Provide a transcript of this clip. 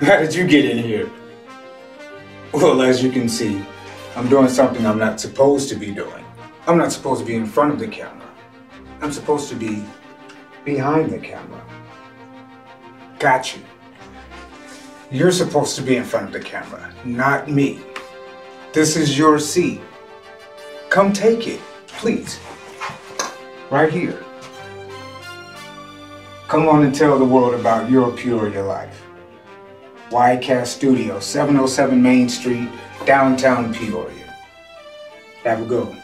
How did you get in here? Well, as you can see, I'm doing something I'm not supposed to be doing. I'm not supposed to be in front of the camera. I'm supposed to be behind the camera. Got you. You're supposed to be in front of the camera, not me. This is your seat. Come take it, please. Right here. Come on and tell the world about your Peoria life. Widecast Studio, 707 Main Street, downtown Peoria. Have a good one.